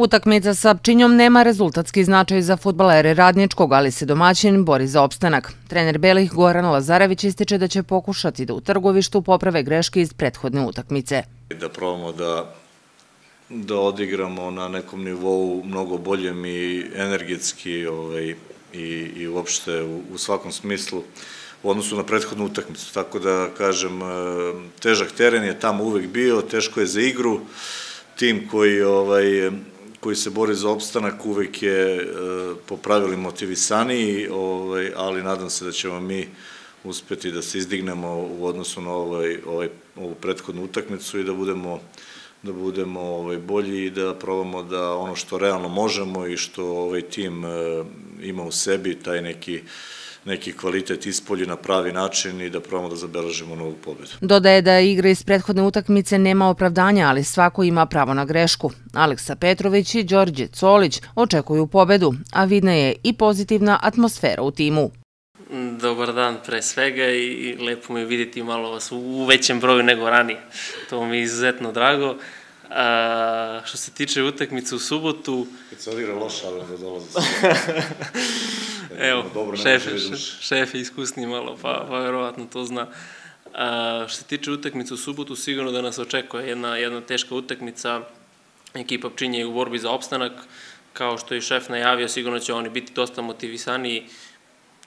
Utakmica sa Pčinjom nema rezultatski značaj za futbalere Radničkog, ali se domaćin bori za opstanak. Trener Belih Goran Lazarević ističe da će pokušati da u trgovištu poprave greške iz prethodne utakmice. Da probamo da da odigramo na nekom nivou mnogo boljem i energetski ovaj, i, i uopšte u, u svakom smislu u odnosu na prethodnu utakmicu. Tako da, kažem, e, težak teren je tamo uvek bio, teško je za igru, tim koji ovaj, koji se bori za opstanak uvek je e, po pravili motivisaniji, ovaj, ali nadam se da ćemo mi uspeti da se izdignemo u odnosu na ovaj, ovaj, ovu prethodnu utakmicu i da budemo da budemo ovaj, bolji i da probamo da ono što realno možemo i što ovaj tim e, ima u sebi, taj neki neki kvalitet ispolji na pravi način i da probamo da zabeležimo novu pobedu. Dodaje da igra iz prethodne utakmice nema opravdanja, ali svako ima pravo na grešku. Aleksa Petrović i Đorđe Colić očekuju pobedu, a vidna je i pozitivna atmosfera u timu. Dobar dan pre svega i lepo mi je vidjeti malo vas u većem broju nego ranije. To mi je izuzetno drago. A, što se tiče utakmice u subotu... Kad se odigra loša, ali da dolazi Evo, dobro, šef, šef je iskusni malo, pa, pa verovatno to zna. A, što se tiče utakmice u subotu, sigurno da nas očekuje jedna, jedna teška utakmica. Ekipa Pčinje u borbi za opstanak. Kao što je šef najavio, sigurno će oni biti dosta motivisani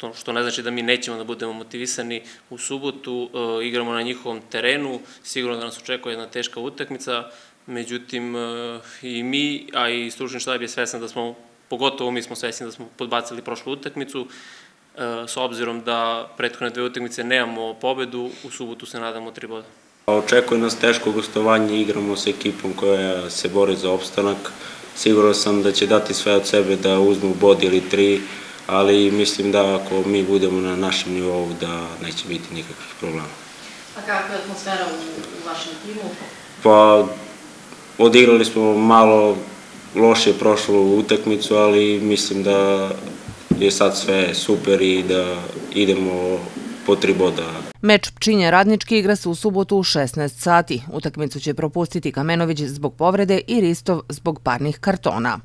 to što ne znači da mi nećemo da budemo motivisani u subotu, e, igramo na njihovom terenu, sigurno da nas očekuje jedna teška utakmica, međutim e, i mi, a i stručni štab je svesan da smo pogotovo mi smo svesni da smo podbacili prošlu utakmicu, e, s obzirom da prethodne dve utakmice nemamo pobedu, u subotu se nadamo tri boda. Očekuje nas teško gostovanje, igramo sa ekipom koja se bori za opstanak. Sigurno sam da će dati sve od sebe da uzmu bod ili tri, ali mislim da ako mi budemo na našem nivou da neće biti nikakvih problema. A kakva je atmosfera u, u vašem timu? Pa, odigrali smo malo loše prošlu utakmicu, ali mislim da je sad sve super i da idemo po tri boda. Meč Pčinja Radnički igra se u subotu u 16 sati. Utakmicu će propustiti Kamenović zbog povrede i Ristov zbog parnih kartona.